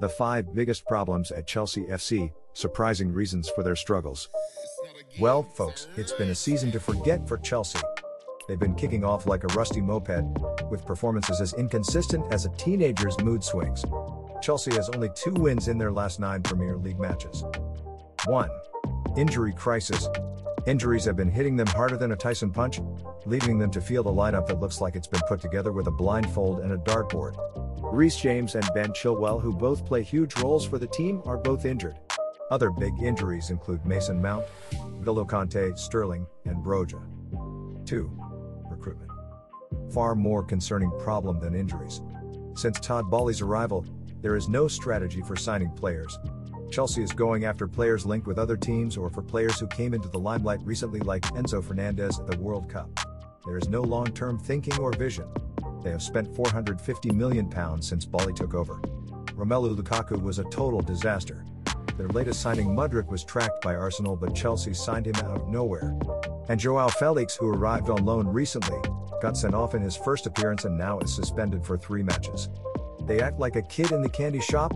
The five biggest problems at Chelsea FC, surprising reasons for their struggles. Well, folks, it's been a season to forget for Chelsea. They've been kicking off like a rusty moped, with performances as inconsistent as a teenager's mood swings. Chelsea has only two wins in their last nine Premier League matches. 1. Injury crisis. Injuries have been hitting them harder than a Tyson punch, leaving them to field a lineup that looks like it's been put together with a blindfold and a dartboard. Reece James and Ben Chilwell, who both play huge roles for the team, are both injured. Other big injuries include Mason Mount, Kante, Sterling, and Broja. 2. Recruitment. Far more concerning problem than injuries. Since Todd Boehly's arrival, there is no strategy for signing players. Chelsea is going after players linked with other teams or for players who came into the limelight recently like Enzo Fernandez at the World Cup. There is no long-term thinking or vision. They have spent 450 million pounds since Boehly took over. Romelu Lukaku was a total disaster. Their latest signing Mudryk was tracked by Arsenal but Chelsea signed him out of nowhere. And Joao Felix who arrived on loan recently, got sent off in his first appearance and now is suspended for three matches. They act like a kid in the candy shop,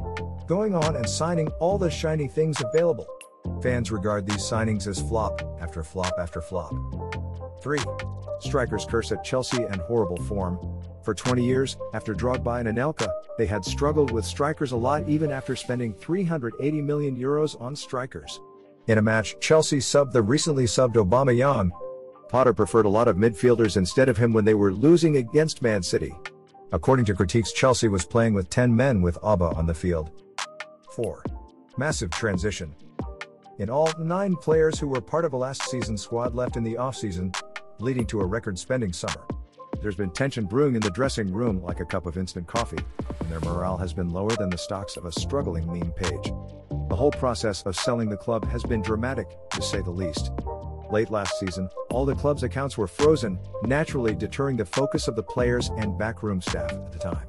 going on and signing all the shiny things available. Fans regard these signings as flop after flop after flop. 3. Strikers curse at Chelsea and horrible form. For 20 years, after Drogba and Anelka, they had struggled with strikers a lot even after spending 380 million euros on strikers. In a match, Chelsea subbed the recently subbed Obama Aubameyang. Potter preferred a lot of midfielders instead of him when they were losing against Man City. According to critiques, Chelsea was playing with 10 men with Auba on the field. 4. Massive transition. In all, nine players who were part of a last season squad left in the offseason, leading to a record spending summer. There's been tension brewing in the dressing room like a cup of instant coffee, and their morale has been lower than the stocks of a struggling meme page. The whole process of selling the club has been dramatic, to say the least. Late last season, all the club's accounts were frozen, naturally deterring the focus of the players and backroom staff at the time.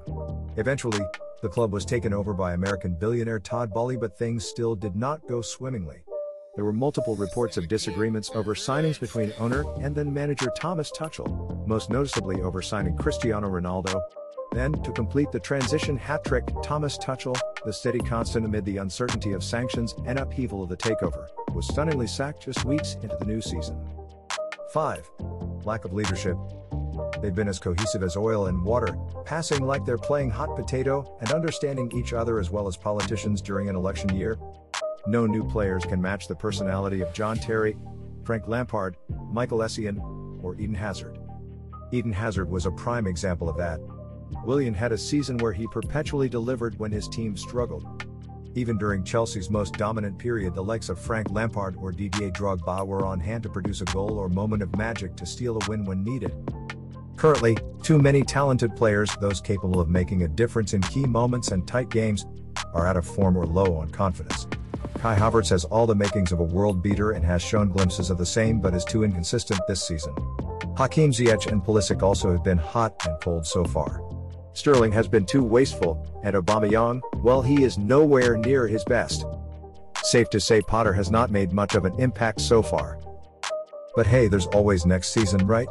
Eventually, the club was taken over by American billionaire Todd Boehly, but things still did not go swimmingly. There were multiple reports of disagreements over signings between owner and then manager Thomas Tuchel, most noticeably over signing Cristiano Ronaldo. Then, to complete the transition hat trick, Thomas Tuchel, the steady constant amid the uncertainty of sanctions and upheaval of the takeover, was stunningly sacked just weeks into the new season. 5. Lack of leadership. They've been as cohesive as oil and water, passing like they're playing hot potato and understanding each other as well as politicians during an election year. No new players can match the personality of John Terry, Frank Lampard, Michael Essien, or Eden Hazard. Eden Hazard was a prime example of that. Willian had a season where he perpetually delivered when his team struggled. Even during Chelsea's most dominant period, the likes of Frank Lampard or Didier Drogba were on hand to produce a goal or moment of magic to steal a win when needed. Currently, too many talented players, those capable of making a difference in key moments and tight games, are out of form or low on confidence. Kai Havertz has all the makings of a world beater and has shown glimpses of the same but is too inconsistent this season. Hakim Ziyech and Pulisic also have been hot and cold so far. Sterling has been too wasteful, and Aubameyang, well he is nowhere near his best. Safe to say Potter has not made much of an impact so far. But hey there's always next season right?